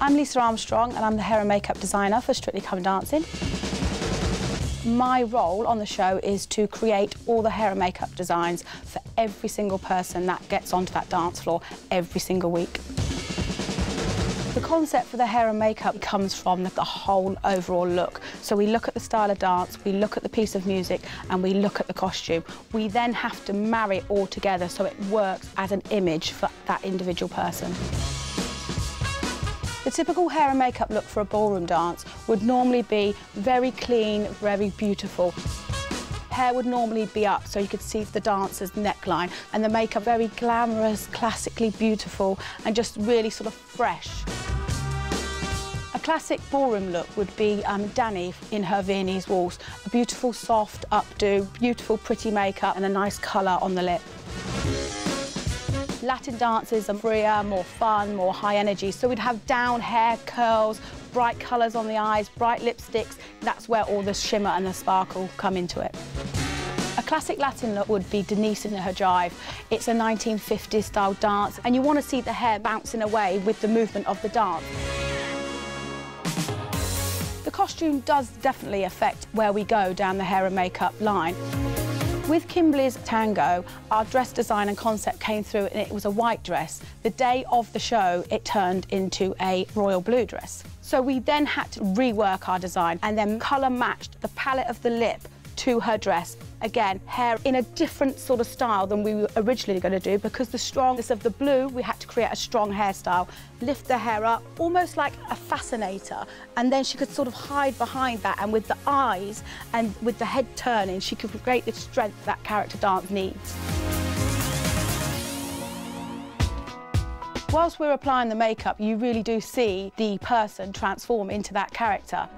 I'm Lisa Armstrong and I'm the hair and makeup designer for Strictly Come Dancing. My role on the show is to create all the hair and makeup designs for every single person that gets onto that dance floor every single week. The concept for the hair and makeup comes from the, whole overall look. So we look at the style of dance, we look at the piece of music, and we look at the costume. We then have to marry it all together so it works as an image for that individual person. The typical hair and makeup look for a ballroom dance would normally be very clean, very beautiful. Hair would normally be up so you could see the dancer's neckline and the makeup very glamorous, classically beautiful and just really sort of fresh A classic ballroom look would be um, Dani in her Viennese waltz. A beautiful soft updo, beautiful pretty makeup and a nice colour on the lip. Latin dances are freer, more fun, more high energy. So we'd have down hair, curls, bright colours on the eyes, bright lipsticks. That's where all the shimmer and the sparkle come into it. A classic Latin look would be Denise in her jive. It's a 1950s style dance and you want to see the hair bouncing away with the movement of the dance The costume does definitely affect where we go down the hair and makeup line. With Kimberley's Tango, our dress design and concept came through and it was a white dress. The day of the show, it turned into a royal blue dress. So we then had to rework our design and then colour matched the palette of the lip to her dress. Again, hair in a different sort of style than we were originally going to do because the strongness of the blue, we had to create a strong hairstyle, lift the hair up, almost like a fascinator, and then she could sort of hide behind that, and with the eyes and with the head turning, she could create the strength that character dance needs. Whilst we're applying the makeup, you really do see the person transform into that character.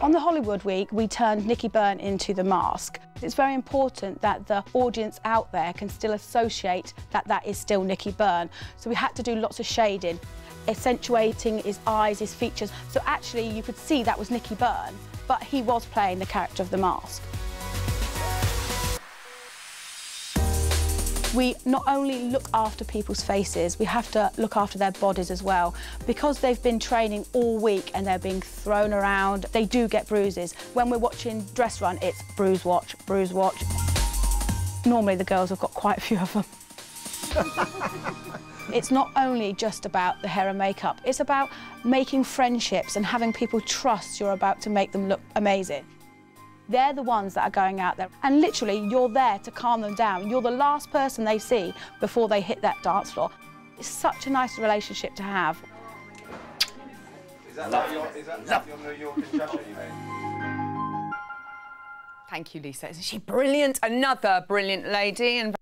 On the Hollywood Week, we turned Nicky Byrne into the mask. It's very important that the audience out there can still associate that that is still Nicky Byrne. So we had to do lots of shading, accentuating his eyes, his features. So actually you could see that was Nicky Byrne, but he was playing the character of the mask. We not only look after people's faces, we have to look after their bodies as well. Because they've been training all week and they're being thrown around, they do get bruises. When we're watching Dress Run, it's bruise watch, bruise watch. Normally the girls have got quite a few of them. it's not only just about the hair and makeup, it's about making friendships and having people trust you're about to make them look amazing. They're the ones that are going out there. And literally, you're there to calm them down. You're the last person they see before they hit that dance floor. It's such a nice relationship to have. Is that, like your, is that like your New York and Joshua you Thank you, Lisa. Isn't she brilliant? Another brilliant lady. and.